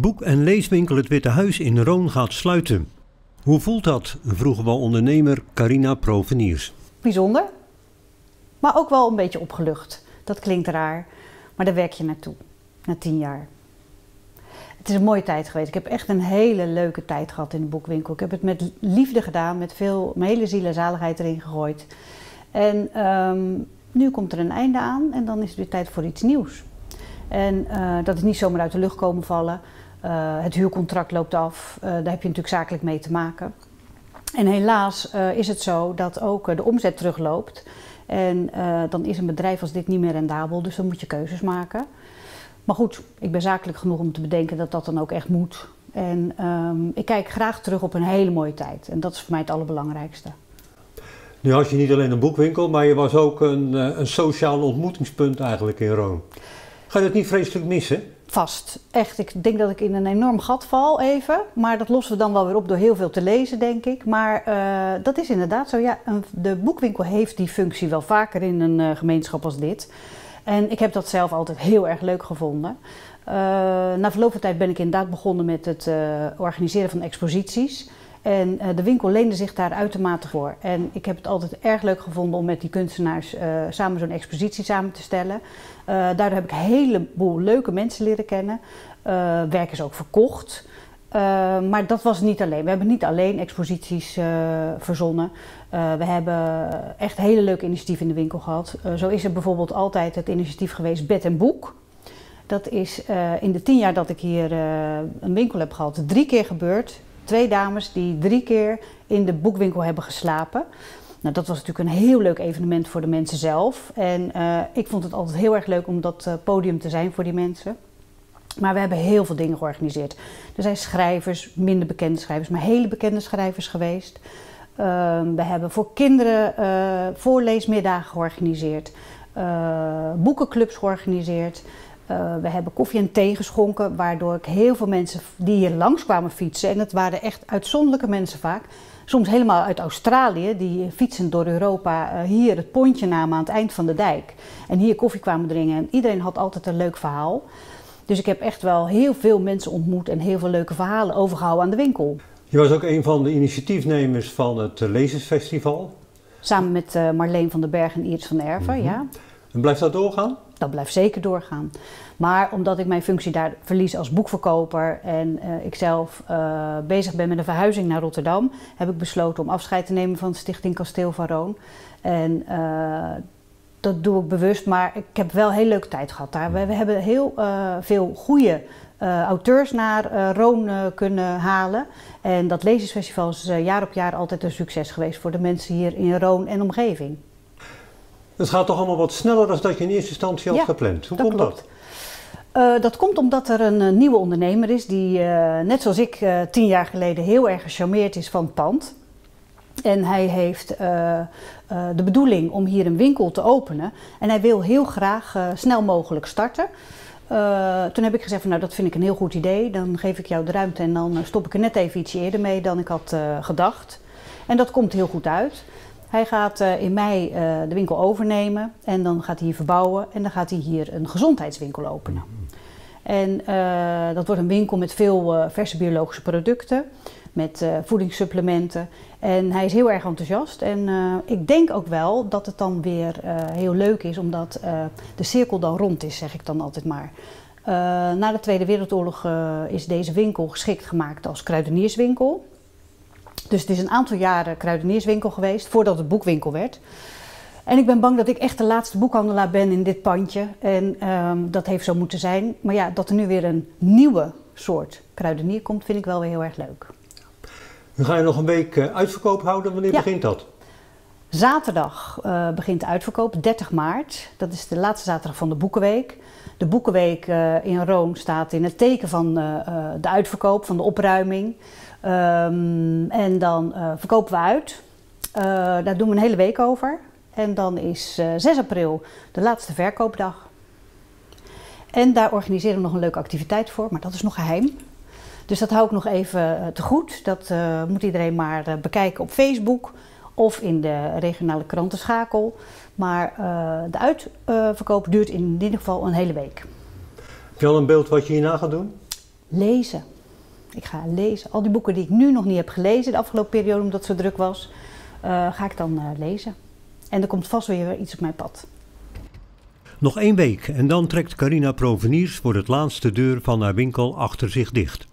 Boek- en leeswinkel Het Witte Huis in Roon gaat sluiten. Hoe voelt dat? vroegen we ondernemer Carina Proveniers. Bijzonder, maar ook wel een beetje opgelucht. Dat klinkt raar, maar daar werk je naartoe, na tien jaar. Het is een mooie tijd geweest. Ik heb echt een hele leuke tijd gehad in de boekwinkel. Ik heb het met liefde gedaan, met veel, mijn hele ziel en zaligheid erin gegooid. En ehm, nu komt er een einde aan en dan is het weer tijd voor iets nieuws. En uh, dat is niet zomaar uit de lucht komen vallen. Uh, het huurcontract loopt af, uh, daar heb je natuurlijk zakelijk mee te maken. En helaas is het zo dat ook de omzet terugloopt. En dan is een bedrijf als dit niet meer rendabel, dus dan moet je keuzes maken. Maar goed, ik ben zakelijk genoeg om te bedenken dat dat dan ook echt moet. En um, ik kijk graag terug op een hele mooie tijd. En dat is voor mij het allerbelangrijkste. Nu had je niet alleen een boekwinkel, maar je was ook een, een sociaal ontmoetingspunt eigenlijk in Roon. Ga je dat niet vreselijk missen? Vast. Echt. Ik denk dat ik in een enorm gat val even. Maar dat lossen we dan wel weer op door heel veel te lezen, denk ik. Maar uh, dat is inderdaad zo. Ja, de boekwinkel heeft die functie wel vaker in een uh, gemeenschap als dit. En ik heb dat zelf altijd heel erg leuk gevonden. Uh, na verloop van tijd ben ik inderdaad begonnen met het organiseren van exposities. En uh, de winkel leende zich daar uitermate voor. En ik heb het altijd erg leuk gevonden om met die kunstenaars uh, samen zo'n expositie samen te stellen. Uh, daardoor heb ik een heleboel leuke mensen leren kennen. werk is ook verkocht. maar dat was niet alleen. We hebben niet alleen exposities verzonnen. we hebben echt hele leuke initiatieven in de winkel gehad. zo is er bijvoorbeeld altijd het initiatief geweest Bed en Boek. Dat is in de tien jaar dat ik hier een winkel heb gehad, drie keer gebeurd twee dames die drie keer in de boekwinkel hebben geslapen. Nou, dat was natuurlijk een heel leuk evenement voor de mensen zelf. En uh, ik vond het altijd heel erg leuk om dat uh, podium te zijn voor die mensen. Maar we hebben heel veel dingen georganiseerd. Er zijn schrijvers, minder bekende schrijvers, maar hele bekende schrijvers geweest. Uh, we hebben voor kinderen voorleesmiddagen georganiseerd. boekenclubs georganiseerd. Uh, we hebben koffie en thee geschonken, waardoor ik heel veel mensen die hier langs kwamen fietsen, en het waren echt uitzonderlijke mensen vaak, soms helemaal uit Australië, die fietsen door Europa uh, hier het pontje namen aan het eind van de dijk. En hier koffie kwamen drinken en iedereen had altijd een leuk verhaal. Dus ik heb echt wel heel veel mensen ontmoet en heel veel leuke verhalen overgehouden aan de winkel. Je was ook een van de initiatiefnemers van het Lezersfestival. Samen met uh, Marleen van den Berg en Iris van Erven, mm -hmm. ja. En blijft dat doorgaan? Dat blijft zeker doorgaan. Maar omdat ik mijn functie daar verlies als boekverkoper en uh, ik zelf uh, bezig ben met een verhuizing naar Rotterdam, heb ik besloten om afscheid te nemen van Stichting Kasteel van Roon. En uh, dat doe ik bewust, maar ik heb wel hele leuke tijd gehad daar. We, hebben heel veel goede auteurs naar Roon kunnen halen. En dat lezersfestival is jaar op jaar altijd een succes geweest voor de mensen hier in Roon en omgeving. Het gaat toch allemaal wat sneller dan dat je in eerste instantie had ja, gepland. Hoe dat komt klopt. dat? Uh, dat komt omdat er een, uh, nieuwe ondernemer is die, uh, net zoals ik tien jaar geleden, heel erg gecharmeerd is van het pand. En hij heeft de bedoeling om hier een winkel te openen. En hij wil heel graag snel mogelijk starten. toen heb ik gezegd van nou dat vind ik een heel goed idee. Dan geef ik jou de ruimte en dan stop ik er net even ietsje eerder mee dan ik had gedacht. En dat komt heel goed uit. Hij gaat uh, in mei uh, de winkel overnemen en dan gaat hij hier verbouwen en dan gaat hij hier een gezondheidswinkel openen. En uh, dat wordt een winkel met veel verse biologische producten, met voedingssupplementen. En hij is heel erg enthousiast en ik denk ook wel dat het dan weer heel leuk is, omdat de cirkel dan rond is, zeg ik dan altijd maar. na de Tweede Wereldoorlog is deze winkel geschikt gemaakt als kruidenierswinkel. Dus het is een aantal jaren kruidenierswinkel geweest voordat het boekwinkel werd. En ik ben bang dat ik echt de laatste boekhandelaar ben in dit pandje. En um, dat heeft zo moeten zijn. Maar ja, dat er nu weer een nieuwe soort kruidenier komt, vind ik wel weer heel erg leuk. Nu ga je nog een week uh, uitverkoop houden. Wanneer ja. begint dat? Zaterdag uh, begint de uitverkoop, 30 maart. Dat is de laatste zaterdag van de Boekenweek. De Boekenweek uh, in Roon staat in het teken van de uitverkoop, van de opruiming. Um, en dan verkopen we uit. Daar doen we een hele week over. En dan is uh, 6 april de laatste verkoopdag. En daar organiseren we nog een leuke activiteit voor, maar dat is nog geheim. Dus dat hou ik nog even te goed. Dat moet iedereen maar bekijken op Facebook of in de regionale krantenschakel. Maar de uitverkoop duurt in ieder geval een hele week. Heb je al een beeld wat je hierna gaat doen? lezen. Ik ga lezen. Al die boeken die ik nu nog niet heb gelezen de afgelopen periode, omdat het zo druk was, uh, ga ik dan uh, lezen. En er komt vast weer iets op mijn pad. Nog één week en dan trekt Carina Proveniers voor het laatste deur van haar winkel achter zich dicht.